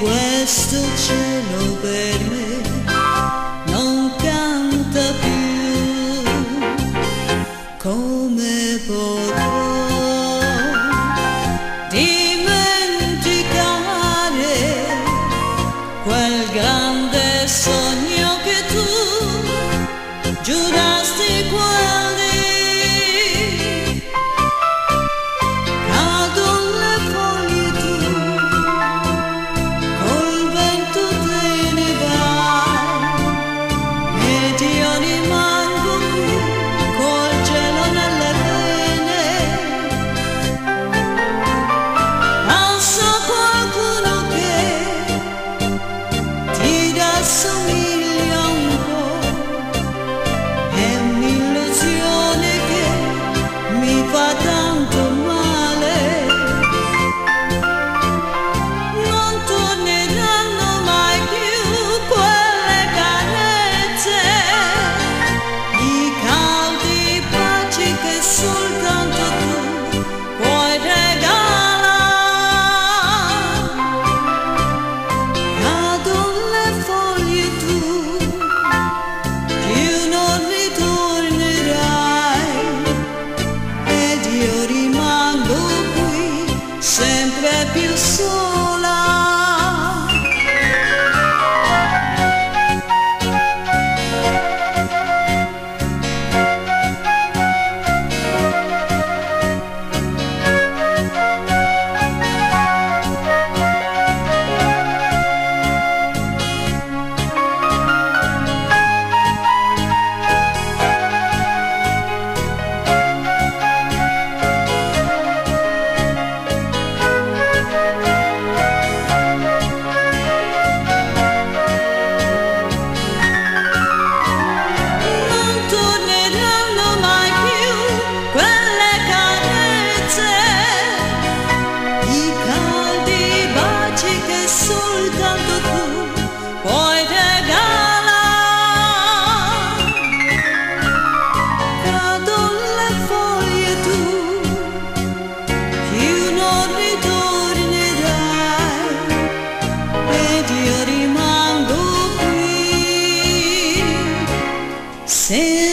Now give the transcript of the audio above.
questo cielo per me non canta più. Come potrò dire say